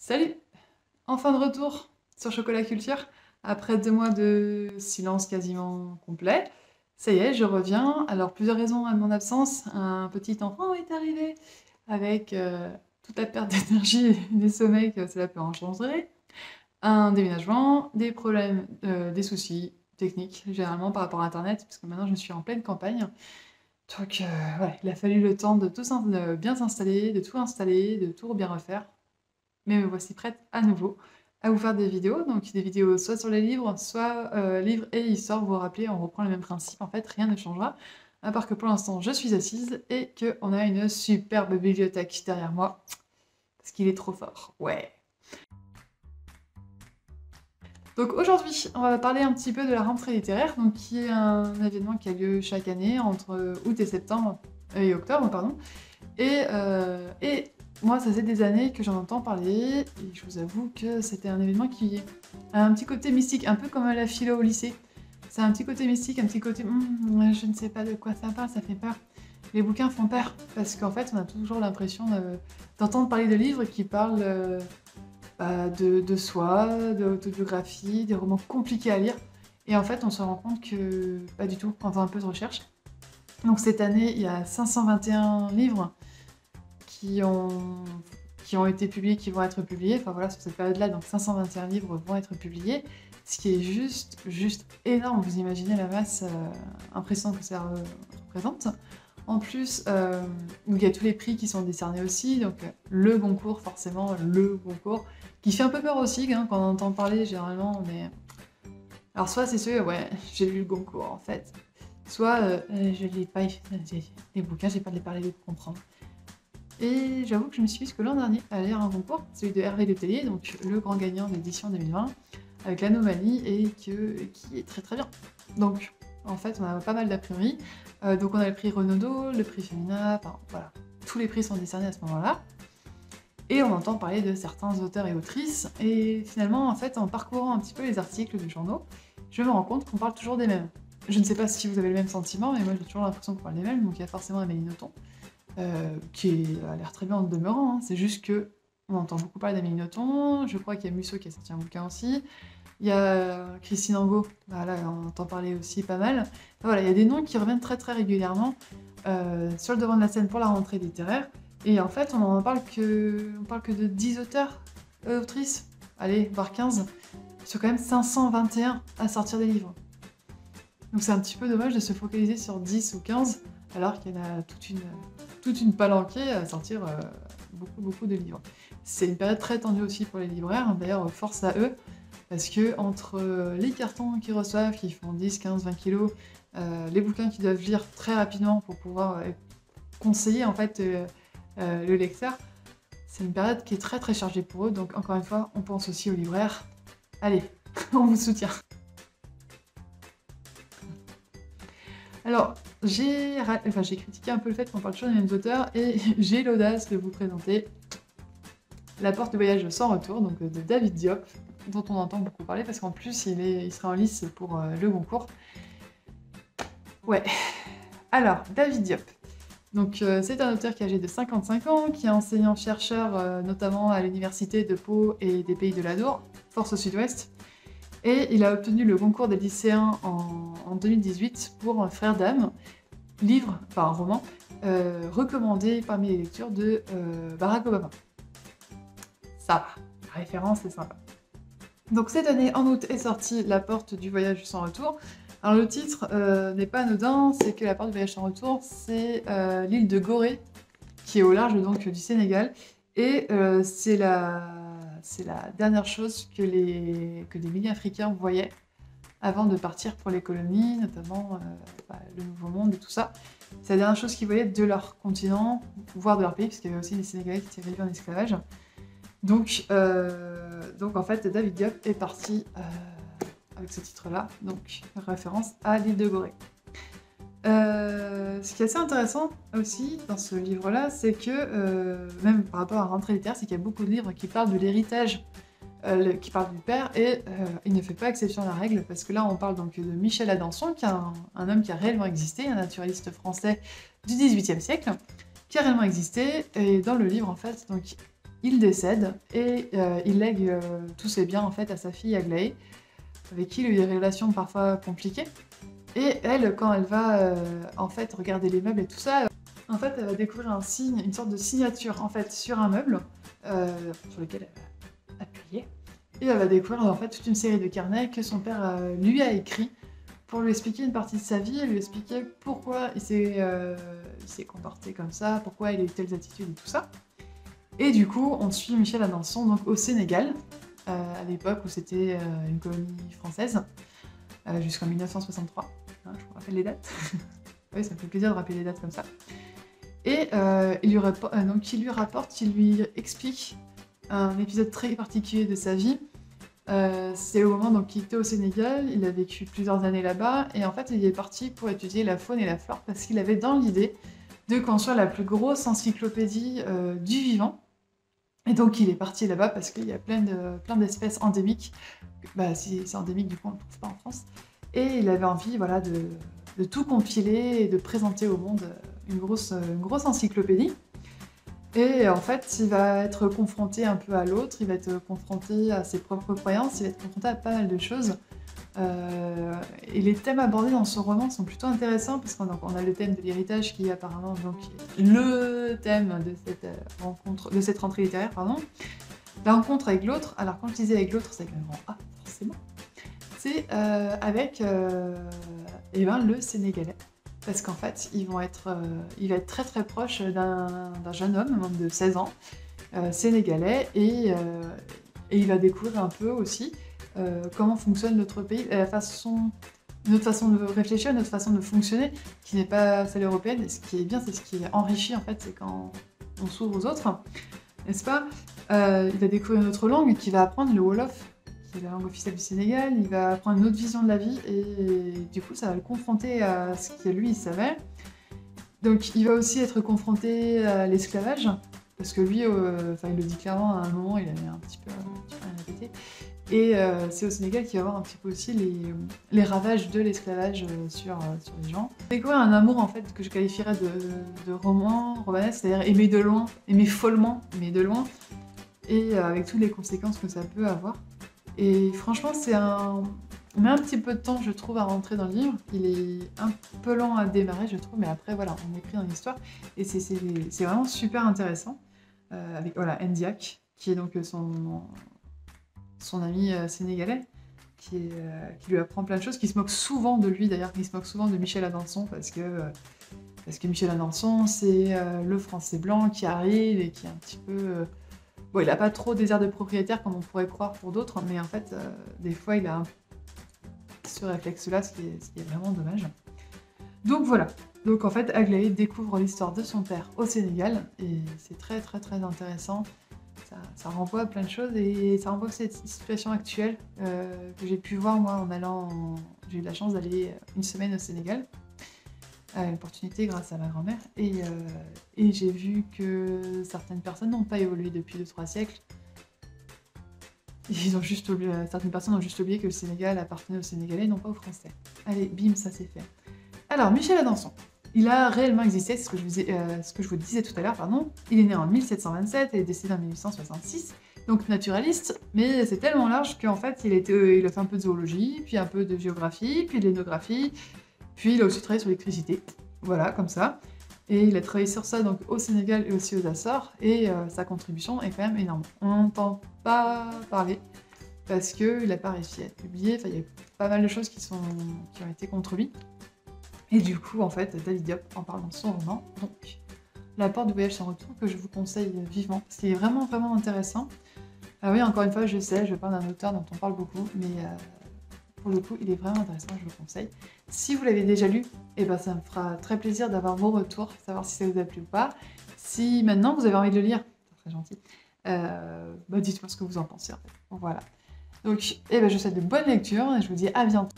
Salut Enfin de retour sur Chocolat Culture, après deux mois de silence quasiment complet. Ça y est, je reviens. Alors, plusieurs raisons à mon absence. Un petit enfant est arrivé avec euh, toute la perte d'énergie et des sommeils que cela peut engendrer. Un déménagement, des problèmes, euh, des soucis techniques, généralement par rapport à Internet, parce que maintenant je suis en pleine campagne. Donc, euh, il a fallu le temps de tout bien s'installer, de tout installer, de tout bien refaire. Mais me voici prête à nouveau à vous faire des vidéos. Donc des vidéos soit sur les livres, soit euh, livres et histoire. Vous vous rappelez, on reprend le même principe. En fait, rien ne changera. À part que pour l'instant, je suis assise et qu'on a une superbe bibliothèque derrière moi. Parce qu'il est trop fort. Ouais. Donc aujourd'hui, on va parler un petit peu de la rentrée littéraire, donc qui est un événement qui a lieu chaque année entre août et septembre, euh, et octobre, pardon. Euh, et moi, ça fait des années que j'en entends parler, et je vous avoue que c'était un événement qui a un petit côté mystique, un peu comme la philo au lycée. C'est un petit côté mystique, un petit côté hum, je ne sais pas de quoi ça parle, ça fait peur. Les bouquins font peur, parce qu'en fait, on a toujours l'impression d'entendre parler de livres qui parlent euh, bah, de, de, soi, d'autobiographie, des romans compliqués à lire. Et en fait, on se rend compte que pas du tout, quand on fait un peu de recherche. Donc cette année, il y a 521 livres qui ont, qui ont été publiés, qui vont être publiés. Enfin voilà, sur cette période-là, donc 521 livres vont être publiés. Ce qui est juste, juste énorme. Vous imaginez la masse euh, impressionnante que ça représente. En plus, euh, il y a tous les prix qui sont décernés aussi. Donc le concours, forcément, le concours, qui fait un peu peur aussi hein, quand on entend parler généralement. Mais alors soit c'est ceux, ouais, j'ai lu le concours en fait. Soit euh, je lis pas les bouquins, j'ai pas de les parler de comprendre. Et j'avoue que je me suis que l'an dernier à lire un concours, celui de Hervé Letellier, donc le grand gagnant de l'édition 2020, avec l'anomalie, et qui est très très bien. Donc, en fait, on a pas mal d'a priori. Euh, donc, on a le prix Renaudot, le prix Femina, enfin voilà, tous les prix sont décernés à ce moment-là. Et on entend parler de certains auteurs et autrices. Et finalement, en fait, en parcourant un petit peu les articles du journaux, je me rends compte qu'on parle toujours des mêmes. Je ne sais pas si vous avez le même sentiment, mais moi j'ai toujours l'impression qu'on parle des mêmes. Donc il y a forcément Amélie Nothomb, euh, qui a l'air très bien en demeurant. Hein. C'est juste que on entend beaucoup parler d'Amélie Nothomb. Je crois qu'il y a Musso qui a sorti un bouquin aussi. Il y a Christine Angot, voilà, on entend parler aussi pas mal. voilà, il y a des noms qui reviennent très très régulièrement euh, sur le devant de la scène pour la rentrée littéraire. Et en fait, on en parle que, parle que de 10 auteurs, euh, autrices, allez, voire 15, sur quand même 521 à sortir des livres. Donc c'est un petit peu dommage de se focaliser sur 10 ou 15, alors qu'il y en a toute une, toute une palanquée à sortir euh, beaucoup, beaucoup de livres. C'est une période très tendue aussi pour les libraires, d'ailleurs force à eux, parce que entre euh, les cartons qu'ils reçoivent, qui font 10, 15, 20 kilos, euh, les bouquins qu'ils doivent lire très rapidement pour pouvoir conseiller en fait le lecteur, c'est une période qui est très très chargée pour eux, donc encore une fois, on pense aussi aux libraires. Allez, on vous soutient. Alors, j'ai enfin, critiqué un peu le fait qu'on parle toujours des mêmes auteurs et j'ai l'audace de vous présenter La porte de voyage sans retour, donc de David Diop, dont on entend beaucoup parler parce qu'en plus il, est, il sera en lice pour euh, le concours. Ouais. Alors, David Diop. Donc, euh, c'est un auteur qui est âgé de 55 ans, qui est enseignant-chercheur euh, notamment à l'université de Pau et des Pays de l'Adour, Force au Sud-Ouest. Et il a obtenu le concours des lycéens en, 2018 pour Frère d'âme, livre, enfin un roman, euh, recommandé parmi les lectures de euh, Barack Obama. Ça va, la référence est sympa. Donc cette année, en août, est sortie La Porte du Voyage sans retour. Alors le titre euh, n'est pas anodin, c'est que La Porte du Voyage sans retour, c'est l'île de Gorée, qui est au large donc du Sénégal, et c'est la c'est la dernière chose que, les, milliers africains voyaient avant de partir pour les colonies, notamment euh, bah, le Nouveau Monde et tout ça. C'est la dernière chose qu'ils voyaient de leur continent, voire de leur pays, parce qu'il y avait aussi des Sénégalais qui étaient réduits en esclavage. Donc, euh, donc en fait, David Diop est parti euh, avec ce titre-là, donc référence à l'île de Gorée. Euh, ce qui est assez intéressant aussi dans ce livre-là, c'est que, euh, même par rapport à Rentrée littéraire, c'est qu'il y a beaucoup de livres qui parlent de l'héritage, euh, qui parlent du père, et il ne fait pas exception à la règle, parce que là, on parle donc de Michel Adanson, qui est un, homme qui a réellement existé, un naturaliste français du XVIIIe siècle, qui a réellement existé, et dans le livre, en fait, donc, il décède et il lègue tous ses biens en fait à sa fille Aglaé, avec qui il a eu des relations parfois compliquées. Et elle, quand elle va euh, en fait regarder les meubles et tout ça, en fait, elle va découvrir un signe, une sorte de signature en fait sur un meuble sur lequel elle va appuyer. Et elle va découvrir en fait toute une série de carnets que son père lui a écrits pour lui expliquer une partie de sa vie lui expliquer pourquoi il s'est comporté comme ça, pourquoi il a eu telles attitudes et tout ça. Et du coup, on suit Michel Adanson donc, au Sénégal, euh, à l'époque où c'était euh, une colonie française, euh, jusqu'en 1963. Hein, je vous rappelle les dates. oui, ça me fait plaisir de rappeler les dates comme ça. Et il, lui donc, il lui rapporte, il lui explique un épisode très particulier de sa vie. c'est au moment donc, il était au Sénégal, il a vécu plusieurs années là-bas, et en fait il est parti pour étudier la faune et la flore parce qu'il avait dans l'idée de construire la plus grosse encyclopédie du vivant, et donc il est parti là-bas parce qu'il y a plein d'espèces plein endémiques. Bah, si c'est endémique, du coup on ne le trouve pas en France. Et il avait envie voilà, de, tout compiler et de présenter au monde une grosse, une grosse encyclopédie. Et en fait, il va être confronté un peu à l'autre, il va être confronté à ses propres croyances, il va être confronté à pas mal de choses. Euh, et les thèmes abordés dans ce roman sont plutôt intéressants parce qu'on a, le thème de l'héritage qui est apparemment le thème de cette euh, rencontre, de cette rentrée littéraire, pardon. La rencontre avec l'autre. Alors quand je disais avec l'autre, c'est avec un grand A forcément. C'est euh, avec eh ben, le Sénégalais. Parce qu'en fait, être, il va être très très proche d'un jeune homme, de 16 ans, sénégalais, et, il va découvrir un peu aussi euh, comment fonctionne notre pays, façon, notre façon de réfléchir, notre façon de fonctionner, qui n'est pas celle européenne. Et ce qui est bien, c'est ce qui est enrichi en fait, c'est quand on s'ouvre aux autres, n'est-ce pas? Euh, Il va découvrir une autre langue, qui va apprendre le Wolof, qui est la langue officielle du Sénégal. Il va apprendre une autre vision de la vie, et du coup, ça va le confronter à ce que lui il savait. Donc, il va aussi être confronté à l'esclavage, parce que lui, euh, il le dit clairement à un moment, il avait un petit peu, un petit. Et euh, c'est au Sénégal qu'il va voir un petit peu aussi les, ravages de l'esclavage euh, sur, euh, sur les gens. Découvrir un amour en fait que je qualifierais de, roman, romanesque, c'est-à-dire aimer de loin, aimer follement, aimer de loin, et avec toutes les conséquences que ça peut avoir. Et franchement, c'est un... On met un petit peu de temps, je trouve, à rentrer dans le livre. Il est un peu lent à démarrer, je trouve, mais après, voilà, on écrit dans l'histoire. Et c'est vraiment super intéressant. avec, voilà, Ndiak, qui est donc son, son ami euh, sénégalais, euh, qui, lui apprend plein de choses, qui se moque souvent de lui d'ailleurs, qui se moque souvent de Michel Adanson parce que, euh, parce que Michel Adanson, c'est le français blanc qui arrive et qui est un petit peu. Bon, il n'a pas trop des airs de propriétaire comme on pourrait croire pour d'autres, mais en fait, des fois, il a ce réflexe-là, ce, qui est vraiment dommage. Donc voilà. Donc en fait, Aglaé découvre l'histoire de son père au Sénégal et c'est très très très intéressant ça, renvoie à plein de choses et ça renvoie à cette situation actuelle euh, que j'ai pu voir moi en allant. J'ai eu la chance d'aller une semaine au Sénégal, à une opportunité grâce à ma grand-mère, et, euh, et j'ai vu que certaines personnes n'ont pas évolué depuis 2-3 siècles. Ils ont juste oublié, certaines personnes ont juste oublié que le Sénégal appartenait aux Sénégalais, non pas aux Français. Allez, bim, ça c'est fait. Alors, Michel Adanson. Il a réellement existé, c'est euh, ce que je vous disais tout à l'heure, pardon. Il est né en 1727 et est décédé en 1866, donc naturaliste, mais c'est tellement large qu'en fait, il, il a fait un peu de zoologie, puis un peu de géographie, puis de l'énographie, puis il a aussi travaillé sur l'électricité. Voilà, comme ça. Et il a travaillé sur ça donc au Sénégal et aussi aux Açores, et euh, sa contribution est quand même énorme. On n'entend pas parler parce qu'il n'a pas réussi à être publié, enfin il y a pas mal de choses qui, ont été contre lui. Et du coup, en fait, David Diop en parle dans son roman. Donc, La porte du voyage sans retour, que je vous conseille vivement, parce qu'il est vraiment, vraiment intéressant. Ah oui, encore une fois, je sais, je parle d'un auteur dont on parle beaucoup, mais euh, pour le coup, il est vraiment intéressant, je vous conseille. Si vous l'avez déjà lu, eh ben, ça me fera très plaisir d'avoir vos retours, savoir si ça vous a plu ou pas. Si maintenant vous avez envie de le lire, c'est très gentil, euh, bah, dites-moi ce que vous en pensez. Voilà. Donc, eh ben, je vous souhaite de bonnes lectures et je vous dis à bientôt.